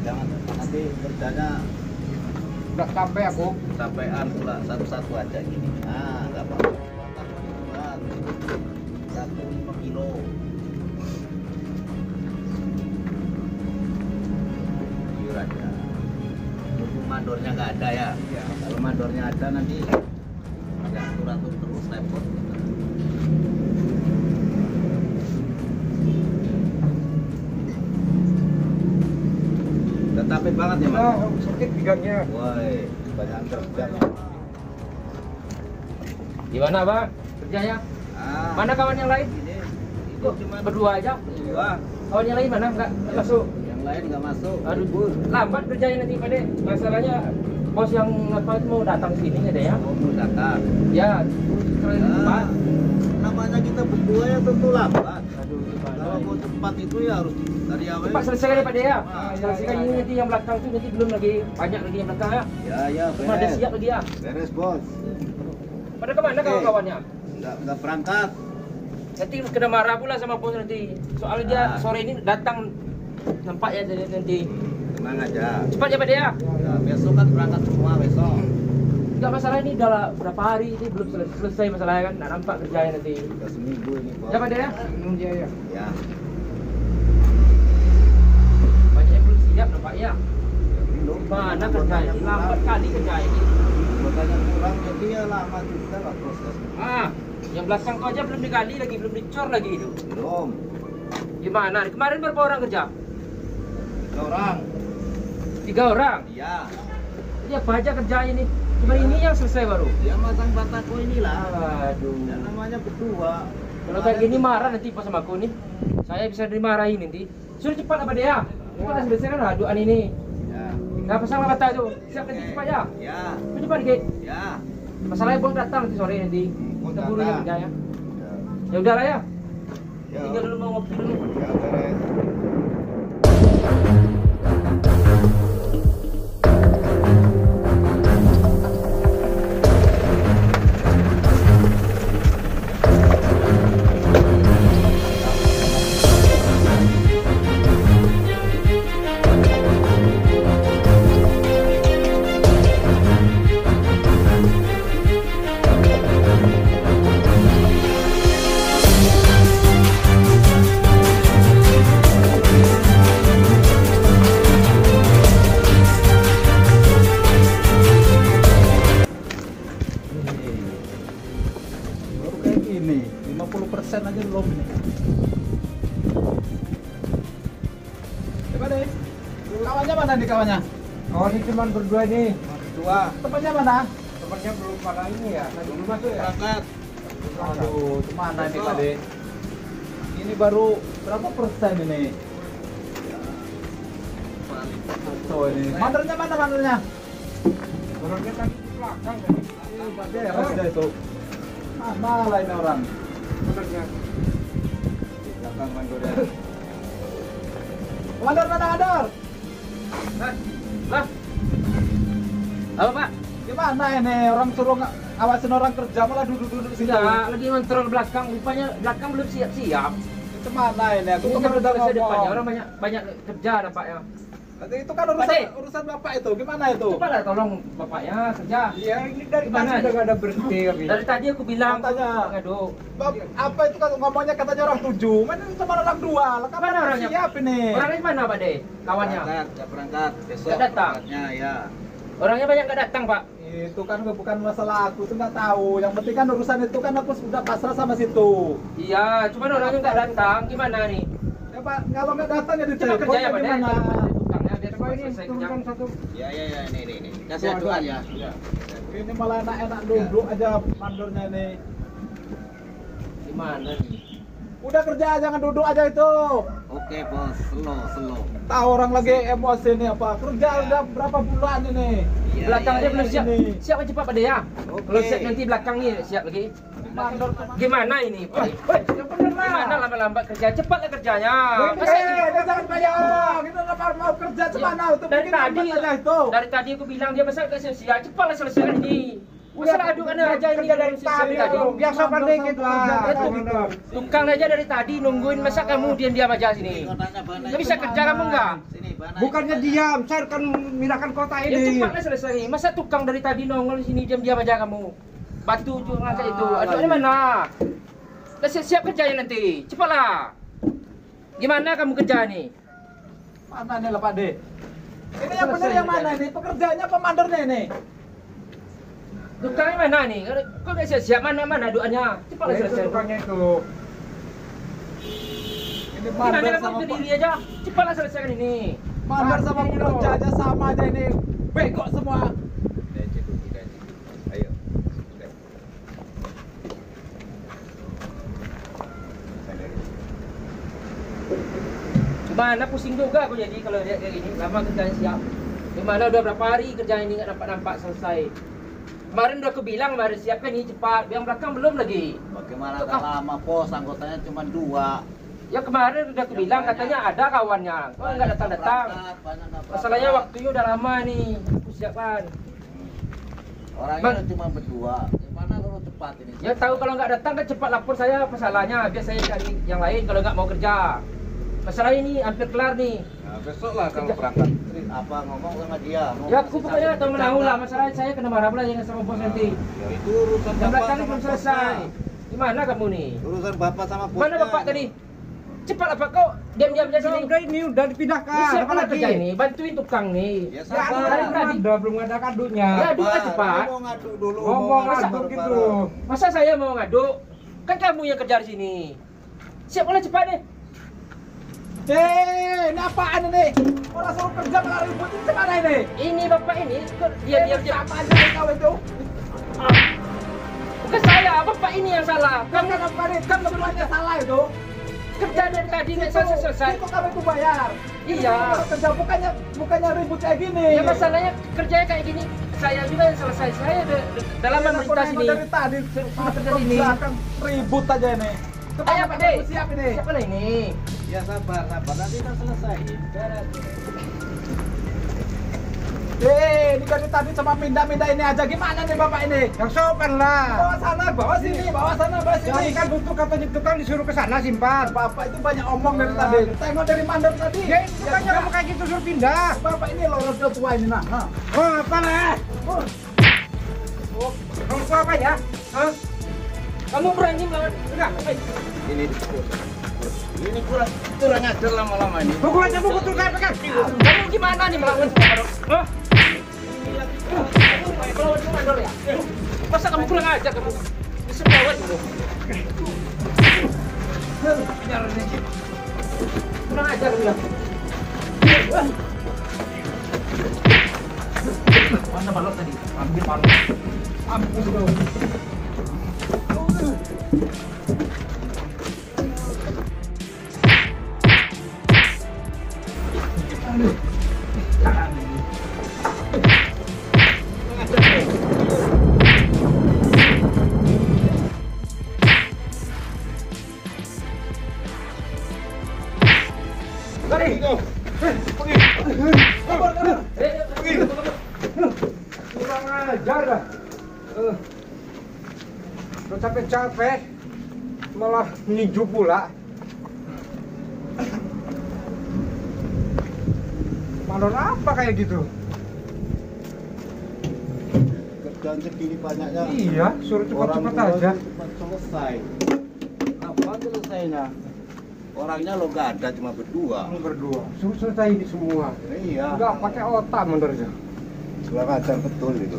Jangan nanti kerjanya Udah sampai aku. sampean pula satu-satu aja gini. Nah, enggak apa-apa. Satu lima kilo. Jujur aja. Mumpung mandornya nggak ada ya. Iya. Kalau mandornya ada nanti nggak atur-atur terus repot. Tetapi banget ya mas. Oh, sakit pinggangnya. Woi, banyak kerja. Gimana bang kerjanya? Ah, Mana kawan yang lain? Kok cuma berdua aja? Wah, Kawan yang lain mana? Enggak enggak masuk. yang lain nggak masuk. Aduh, Bu, lambat kerjanya nanti Pak De. Masalahnya bos yang apa itu mau datang sini ada ya? Oh, mau datang. Ya, terus Ah, cepat. Namanya kita berdua ya tentu lambat. Kalau mau cepat itu ya harus dari awal. Cepat selesaikan ya Pak De ya. Ah, Selesaikan ya, ini ya. nanti yang belakang itu nanti belum lagi banyak lagi yang belakang ya. Ya, ya, Cuma ada beres. siap lagi ya. Beres, bos. Pada ke mana kawan-kawannya? Nggak, nggak berangkat. Nanti kena marah pula sama bos nanti. Soalnya dia Ah. sore ini datang nampak ya jadi nanti. Tenang aja. Cepat ya Pak De ya. Ya, besok kan berangkat semua besok. Enggak masalah ini udah lah berapa hari ini belum selesai, selesai masalahnya kan. Nggak nampak kerjanya nanti. Udah seminggu ini. Ya Pak De ya. Hmm, ya ya. Ya. Banyak yang belum siap nampaknya. Belum. Mana kerjanya? Lambat kali kerja ini. Anggotanya kurang, jadi ya lama juga lah prosesnya. Ah, yang belakang tuh aja belum digali lagi, belum dicor lagi itu. Belum. Gimana? Kemarin berapa orang kerja? Tiga orang. Tiga orang. Iya. Apa aja kerja ini? Cuma ini yang selesai baru. Dia masang batako inilah. Aduh. Ya, namanya berdua. Kalau kayak gini marah nanti pas sama aku nih. Saya bisa dimarahin nanti. Suruh cepat apa dia? Cepat lah selesai kan aduan ini. Ya. Nggak pasang mata itu. Siap nanti cepat ya. Ya. Cepat cepat dikit. Ya. Masalahnya bos datang nanti sore nanti. Bos Kita buru ya kerja ya. Ya. Ya udahlah ya. Ya. Tinggal dulu mau ngopi dulu. Ya. Kawannya? Oh ini cuma berdua nih. Dua. Temannya mana? Temannya belum pada ini ya. Tadi belum masuk ya. Berangkat. Aduh, ke mana ini. Pak De? Ini baru berapa persen ini? So ini. Mana mandornya? Orangnya tadi di belakang tadi. Beres dah itu. Mana lah ini orang? Di belakang mandornya. Mandor mana mandor? Lah. Apa Pak? Gimana ini orang suruh awasin orang kerja malah duduk-duduk sini. Sudah, lagi ngontrol belakang. Rupanya belakang belum siap-siap. Itu mana ini? Aku Ini kan kan udah selesai depannya. ngomong. Orang banyak banyak kerja nampaknya. Nanti Itu kan urusan Pak urusan bapak itu. Gimana itu? Cepatlah tolong bapaknya kerja. Iya ini dari Gimana? tadi udah gak ada berhenti. Dari tadi aku bilang, Katanya. aduh, Bap- apa itu kan ngomongnya katanya orang tujuh, mana cuma orang dua. Lah kapan Mana orangnya? siap ini? orangnya mana Pak De? Kawannya. Berangkat, ya berangkat besok. Datang? ya. Orangnya banyak nggak datang Pak. Itu kan bukan masalah aku tuh nggak tahu. Yang penting kan urusan itu kan aku sudah pasrah sama situ. Iya, cuma orangnya nggak datang. Gimana nih? Ya Pak, kalau nggak datang ya Coba ditelepon kerja ya ya Pak De. gimana? Tukangnya biar Coba ini selesai satu. Ya ya ya ini ini ini. Kasih aduan ya. Ini malah enak-enak duduk aja mandornya ini. Gimana nih? Udah kerja jangan duduk aja itu. Oke bos, slow, slow. Tahu orang lagi emosi nih apa? Kerja udah berapa bulan ini? Iya, belakang iya, aja belum iya, siap. ini. Siap aja Pak De ya. Oke. Kalau siap nanti belakang nih siap lagi. Mandor Gimana ini Pak. Gimana lambat-lambat kerja? Cepatlah kerjanya. Masa eh, ini- dia jangan bayar. Kita nggak mau- kerja Ya, cemana itu dari bikin tadi dari tadi aku bilang dia masa nggak siap cepatlah selesaikan ini Masalah adukannya aja ini dari tadi. tadi. Biar sopan dikit lah. Itu tukang aja dari tadi nungguin masa kamu diam-diam aja sini. Nggak bisa kerja kamu nggak? Sini, Bana. Bukannya diam, saya akan memindahkan kota Ya ini. cepatlah selesai. Masa tukang dari tadi nongol di sini diam-diam aja kamu? Batu juga ngangkat itu. Ah, Adukannya lagi. mana? Udah siap-siap kerjanya nanti. Cepatlah. Gimana kamu kerja nih? Mana nih lah Pak De? Ini yang benar yang mana nih? Pekerjaannya apa mandernya ini? Tukangnya mana nih? Kok udah siap-siap mana mana doanya? Cepatlah selesai. tukangnya itu. Ini kamu sama berdiri aja? Cepatlah selesaikan ini. mandor sama loh. pekerjaannya sama aja ini. Bego semua. Ayo. Gimana pusing juga aku jadi kalau lihat kayak gini. Lama kerjaan siap. Gimana udah berapa hari kerjaan ini nggak nampak-nampak selesai. Kemarin udah aku bilang kemarin siapkan ini cepat. Yang belakang belum lagi. Bagaimana tak lama pos anggotanya cuma dua. Ya kemarin udah aku bilang katanya ada kawannya. Kok nggak datang-datang? Masalahnya waktunya udah lama nih. Aku siapkan. Orangnya Bang. cuma berdua. Gimana kalau cepat ini? Ya tahu kalau nggak datang kan cepat lapor saya apa salahnya. Biar saya cari yang lain kalau nggak mau kerja. Masalah ini hampir kelar nih. Nah, besok lah kalau berangkat. Apa ngomong sama dia? Ngomong Ya aku pokoknya tahu menanggung lah. Masalah saya kena marah pula jangan sama bos nanti. Ya, itu urusan Yang bapak sama belum bosnya. selesai. Gimana kamu nih? Urusan bapak sama bosnya. Mana bapak tadi? Cepat apa kau diam-diam aja sini. Udah ini udah dipindahkan. Ini siapa kerja ini? Bantuin tukang nih. Ya, Ya, sabar. Ada, tadi. ada, belum ada kadutnya. Ya, adu Sabar, aja, cepat. Mau ngadu dulu. Ngomong ngadu gitu. Masa saya mau ngaduk? Kan kamu yang kerja di sini. Siap boleh cepat deh. Eh, ini apaan ini? Orang suruh kerja malah ribut ini gimana ini? Ini bapak ini kok diam diam diam. Apa aja kau itu? Bukan saya, bapak ini yang salah. Kamu kan apa nih? Kan semuanya salah itu. kerja dari tadi nggak selesai selesai. Itu kami tuh bayar. Iya. Kerja bukannya bukannya ribut kayak gini. Ya masalahnya kerjanya kayak gini. Saya juga yang selesai. Saya udah dalam memerintah sini. dari tadi kerja belakang ribut aja ini. Ayo Pak De. Siap ini. Siapa lah ini? Ya sabar, sabar. Nanti kita selesai. Eh, ini dari tadi sama pindah-pindah ini aja gimana nih bapak ini? Yang sopan lah. Bawa sana, bawa sini, bawa sana, bawa Jadi sini. kan butuh katanya tukang disuruh ke sana simpan. Bapak itu banyak omong dari tadi. Tengok dari mandor tadi. Ya itu bukannya kamu kayak gitu suruh pindah. Bapak ini loh roda tua ini nah. Nah. Oh apa lah? Oh, Oh, apa ya? Hah? Kamu berani melawan? Enggak. Ini ini kurang kurang ajar lama-lama ini. Pukul aja pukul tukang pegang. Kamu gimana nih melawan sama mandor? Hah? Melawan sama mandor ya? Masa kamu kurang ajar kamu? Bisa melawan dulu. Kurang ajar kamu bilang. Mana balok tadi? Ambil balok. Ambil dulu. Lari. Kurang ajar dah. Eh. Udah capek-capek malah meninju pula. Malon apa kayak gitu? Kerjaan segini banyaknya. Iya, suruh cepat-cepat aja. cepat selesai. Apa selesainya? Orangnya lo gak ada cuma berdua. Berdua, suruh selesai ini semua. Iya. Enggak pakai otak menurutnya. Kurang ajar betul itu.